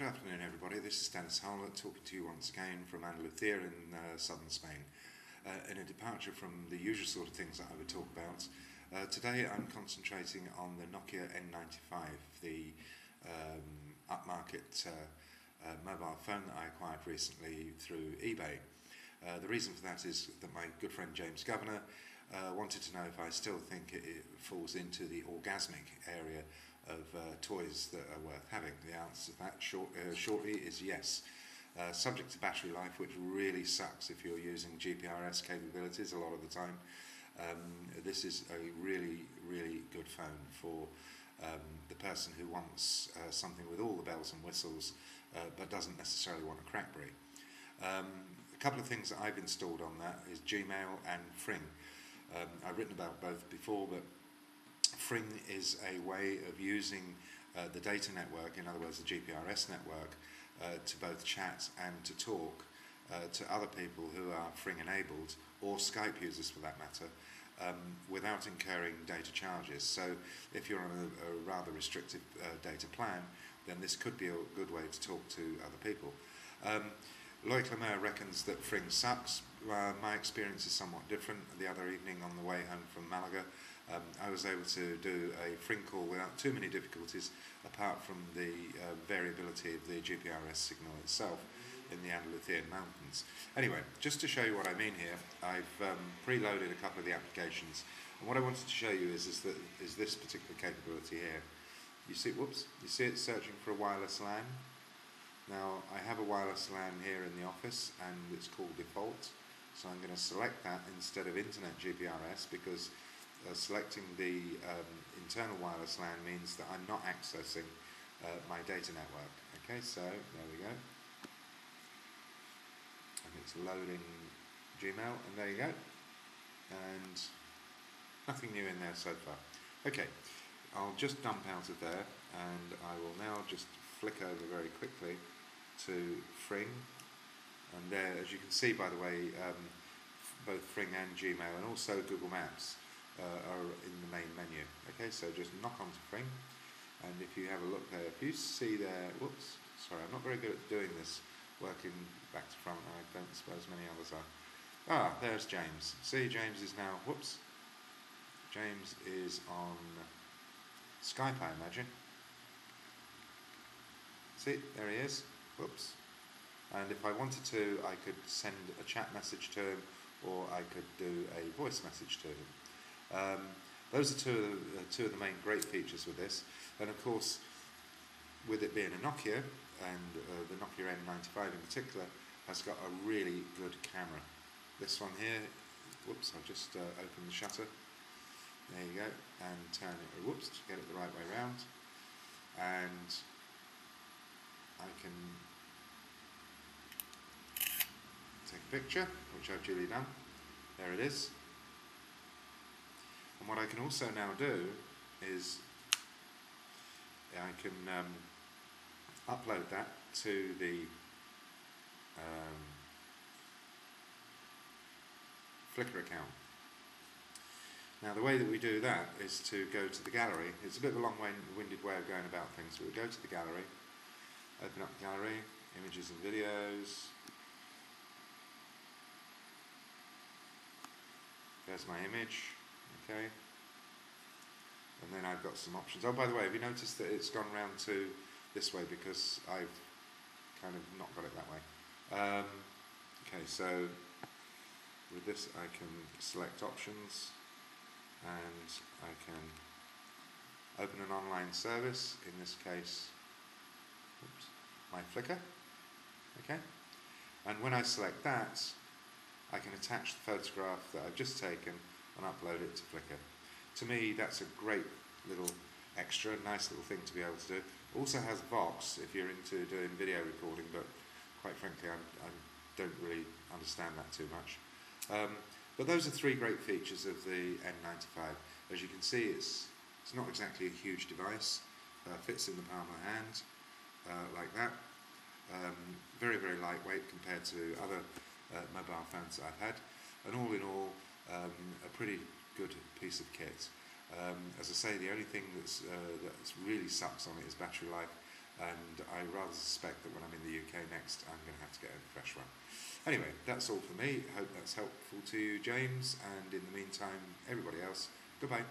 Good afternoon, everybody. This is Dennis Howlett talking to you once again from Andalucía in uh, southern Spain. Uh, in a departure from the usual sort of things that I would talk about, uh, today I'm concentrating on the Nokia N95, the um, upmarket uh, uh, mobile phone that I acquired recently through eBay. Uh, the reason for that is that my good friend James Governor wanted to know if I still think it, it falls into the orgasmic area of uh, toys that are worth having? The answer to that short, uh, shortly is yes. Uh, subject to battery life, which really sucks if you're using GPRS capabilities a lot of the time. Um, this is a really, really good phone for um, the person who wants uh, something with all the bells and whistles, uh, but doesn't necessarily want a crackberry. Um, a couple of things that I've installed on that is Gmail and Fring. Um, I've written about both before, but Fring is a way of using uh, the data network, in other words, the GPRS network, uh, to both chat and to talk uh, to other people who are Fring enabled, or Skype users for that matter, um, without incurring data charges. So if you're on a, a rather restrictive uh, data plan, then this could be a good way to talk to other people. Um, Loic Le Meur reckons that Fring sucks. Uh, my experience is somewhat different. The other evening on the way home from Malaga, um, I was able to do a fring call without too many difficulties, apart from the uh, variability of the GPRS signal itself in the Andalusian mountains. Anyway, just to show you what I mean here, I've um, preloaded a couple of the applications, and what I wanted to show you is, is, that, is this particular capability here. You see, whoops, you see it searching for a wireless LAN. Now, I have a wireless LAN here in the office, and it's called default, so I'm going to select that instead of internet GPRS because uh, selecting the um, internal wireless LAN means that I'm not accessing uh, my data network. Okay, so there we go. And it's loading Gmail, and there you go. And nothing new in there so far. Okay, I'll just dump out of there, and I will now just flick over very quickly to Fring. And there, as you can see, by the way, um, both Fring and Gmail, and also Google Maps uh, are in the main menu. Okay, so just knock onto Fring, and if you have a look there, if you see there, whoops, sorry, I'm not very good at doing this, working back to front, I don't suppose many others are. Ah, there's James. See, James is now, whoops, James is on Skype, I imagine. See, there he is. Whoops. And if I wanted to, I could send a chat message to him, or I could do a voice message to him. Um, those are two of, the, uh, two of the main great features with this. And of course, with it being a Nokia, and uh, the Nokia N95 in particular, has got a really good camera. This one here, whoops, I've just uh, open the shutter. There you go, and turn it, whoops, to get it the right way around. And I can take a picture, which I've duly done. There it is. What I can also now do is I can um, upload that to the um, Flickr account. Now the way that we do that is to go to the gallery. It's a bit of a long-winded way of going about things, we go to the gallery, open up the gallery, images and videos. There's my image okay? And then I've got some options. Oh by the way have you noticed that it's gone round to this way? Because I've kind of not got it that way. Um, okay so with this I can select options and I can open an online service. In this case oops, my Flickr okay? And when I select that I can attach the photograph that I've just taken and upload it to Flickr. To me, that's a great little extra, nice little thing to be able to do. Also has Vox if you're into doing video recording, but quite frankly, I'm, I don't really understand that too much. Um, but those are three great features of the N95. As you can see, it's, it's not exactly a huge device. Uh, fits in the palm of the hand, uh, like that. Um, very, very lightweight compared to other uh, mobile phones that I've had. And all in all, um, a pretty good piece of kit. Um, as I say, the only thing that's, uh, that really sucks on it is battery life. and I rather suspect that when I'm in the UK next, I'm going to have to get a fresh one. Anyway, that's all for me. Hope that's helpful to you, James, and in the meantime, everybody else, goodbye.